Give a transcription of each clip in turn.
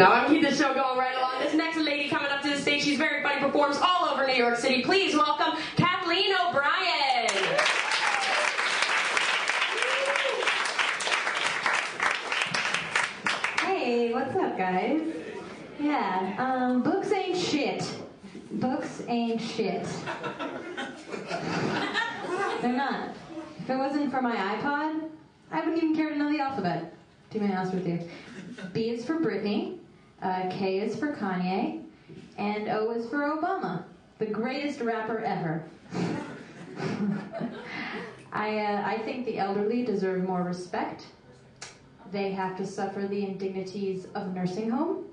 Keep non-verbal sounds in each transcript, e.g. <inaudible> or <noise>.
Now I'm keep the show going right along. This next lady coming up to the stage, she's very funny, performs all over New York City. Please welcome Kathleen O'Brien. Hey, what's up, guys? Yeah, um, books ain't shit. Books ain't shit. They're not. If it wasn't for my iPod, I wouldn't even care to know the alphabet. To be honest with you. B is for Britney, uh, K is for Kanye, and O is for Obama, the greatest rapper ever. <laughs> I, uh, I think the elderly deserve more respect. They have to suffer the indignities of nursing home.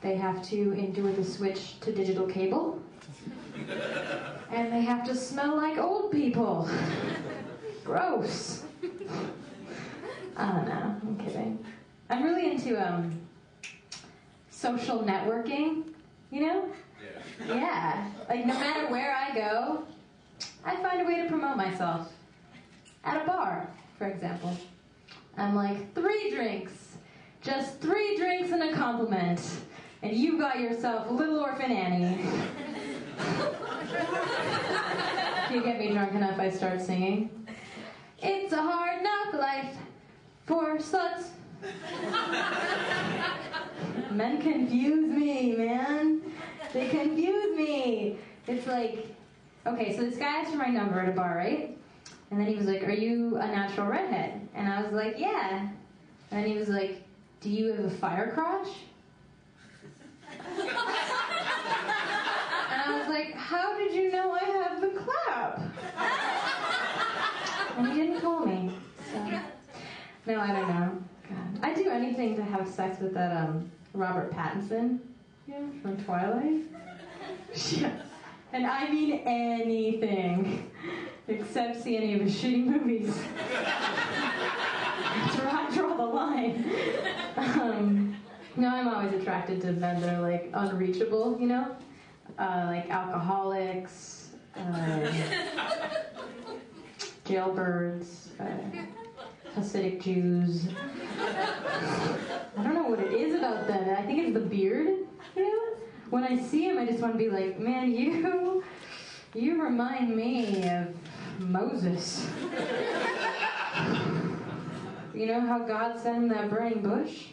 They have to endure the switch to digital cable. <laughs> And they have to smell like old people. <laughs> Gross. I don't know. I'm kidding. I'm really into um, social networking, you know? Yeah. yeah. Like, no matter where I go, I find a way to promote myself. At a bar, for example. I'm like, three drinks. Just three drinks and a compliment. And you got yourself Little Orphan Annie. if you get me drunk enough, I start singing. It's a hard knock life for sluts. Men confuse me, man. They confuse me. It's like, okay, so this guy asked for my number at a bar, right? And then he was like, Are you a natural redhead? And I was like, Yeah. And then he was like, Do you have a fire crotch? and I was like, How did you know I have the clap? and he didn't call me. So. No, I don't know. God. I'd do anything to have sex with that um, Robert Pattinson, yeah, from Twilight. yeah. <laughs> And I mean anything except see any of his shitty movies. That's where I draw the line. Um, no, I'm always attracted to men that are like unreachable, you know? Uh, like alcoholics, uh, <laughs> jailbirds, uh, Hasidic Jews. I don't know what it is about them. I think it's the beard, you know? When I see him, I just want to be like, man, you, <laughs> you remind me of Moses. you know how God sent him that burning bush?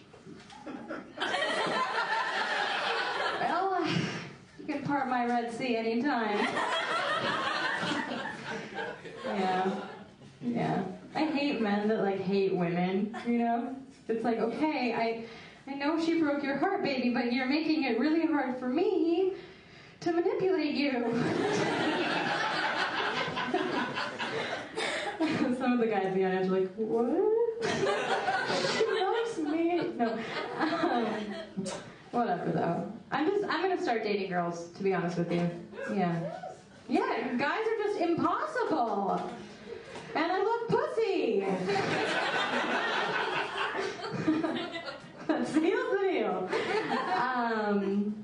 well, you can part my Red Sea anytime. yeah. Yeah. I hate men that like hate women, you know? It's like, okay, I I know she broke your heart, baby, but you're making it really hard for me to manipulate you. <laughs> Some of the guys the audience are like, what? she loves me. No. Um, whatever though. I'm just I'm gonna start dating girls, to be honest with you. Yeah. Yeah, guys are just impossible. And I love pussy. That seals the deal. Um,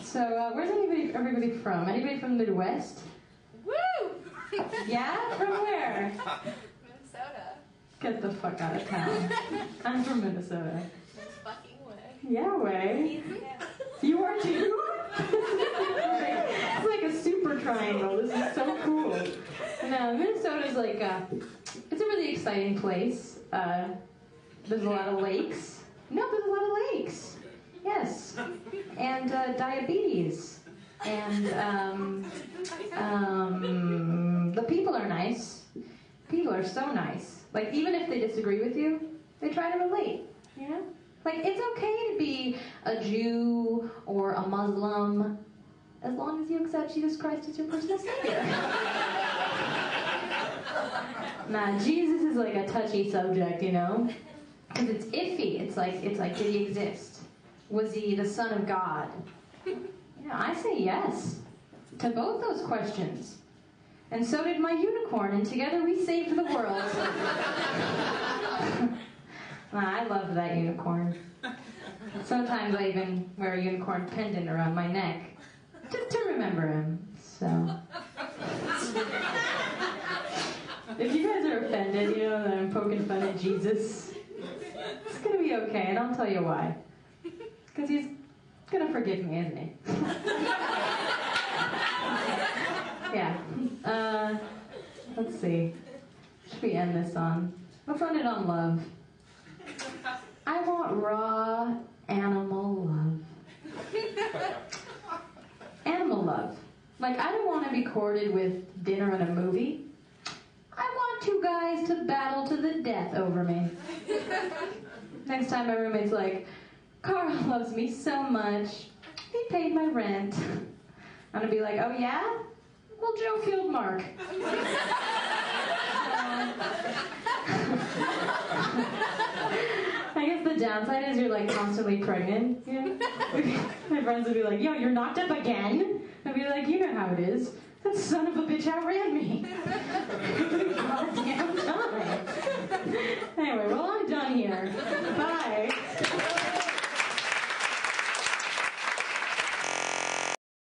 so, uh, where's anybody, everybody from? Anybody from the Midwest? Woo! <laughs> Yeah? From where? Minnesota. Get the fuck out of town. I'm from Minnesota. No fucking way. Yeah, way. You are too? <laughs> it's like a super triangle. This is so cool. No, Minnesota's like, a, it's a really exciting place. Uh, there's a lot of lakes. No, there's a lot of lakes. Yes. And uh, diabetes. And um, um, the people are nice. People are so nice. Like, even if they disagree with you, they try to relate, you know? Like, it's okay to be a Jew or a Muslim as long as you accept Jesus Christ as your personal savior. <laughs> nah, Jesus is like a touchy subject, you know? Because it's iffy. It's like, it's like, did he exist? Was he the son of God? Say yes to both those questions. And so did my unicorn, and together we saved the world. <laughs> Ah, I love that unicorn. Sometimes I even wear a unicorn pendant around my neck just to remember him. So. if you guys are offended, you know, that I'm poking fun at Jesus, it's gonna be okay, and I'll tell you why. Because he's gonna forgive me, isn't he? <laughs> yeah. Uh, let's see. Should we end this on? Let's end it on love. I want raw animal love. Animal love. Like, I don't want to be courted with dinner and a movie. I want two guys to battle to the death over me. Next time my roommate's like, Carl loves me so much. He paid my rent. I'm gonna be like, oh yeah? Well, Joe killed Mark. <laughs> I guess the downside is you're like constantly pregnant. <laughs> My friends would be like, yo, you're knocked up again? I'd be like, you know how it is. That son of a bitch outran me.